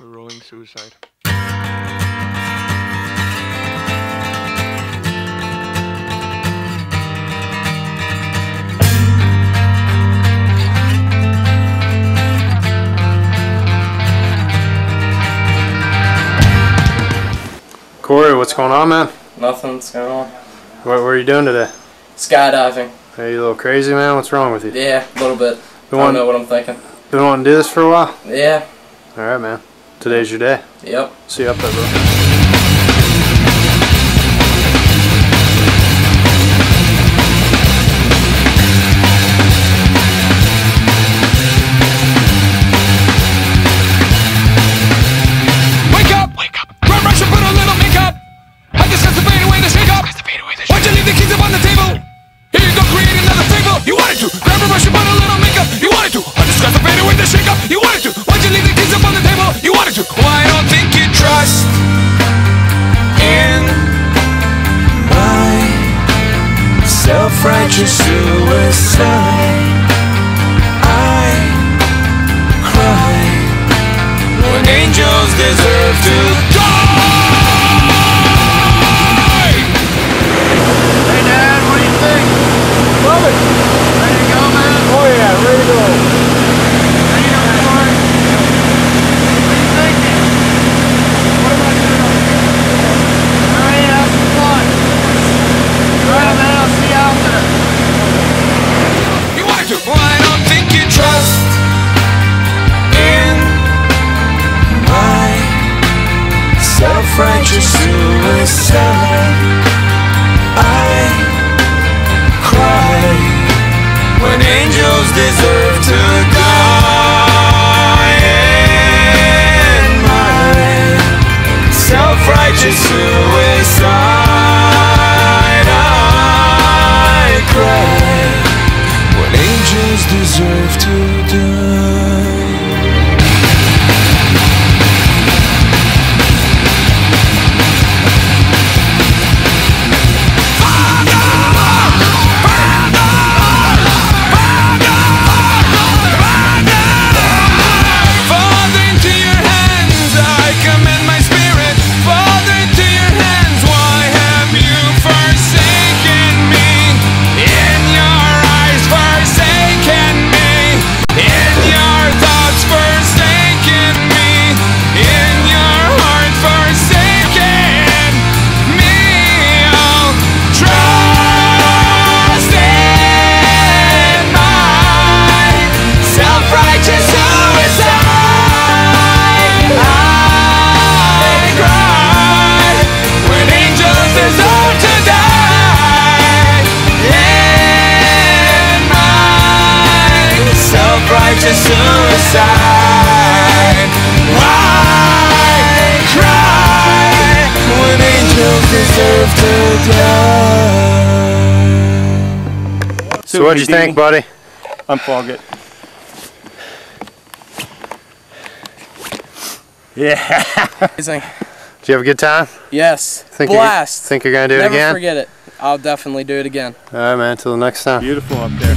We're rolling suicide. Cory, what's going on, man? Nothing's going on. What, what are you doing today? Skydiving. Are you a little crazy, man? What's wrong with you? Yeah, a little bit. Been I don't wanting, know what I'm thinking. been wanting to do this for a while? Yeah. All right, man. Today's your day. Yep. See you up there, bro. Self-righteous suicide. I cry deserve to die. Think? Love it. Self-righteous suicide. I cry when angels deserve die. So what'd you think, buddy? Unplug it. Yeah. Amazing. Did you have a good time? Yes. Think you're- Blast. Think you're gonna do it Never again? forget it. I'll definitely do it again. All right, man. Until the next time. Beautiful up there.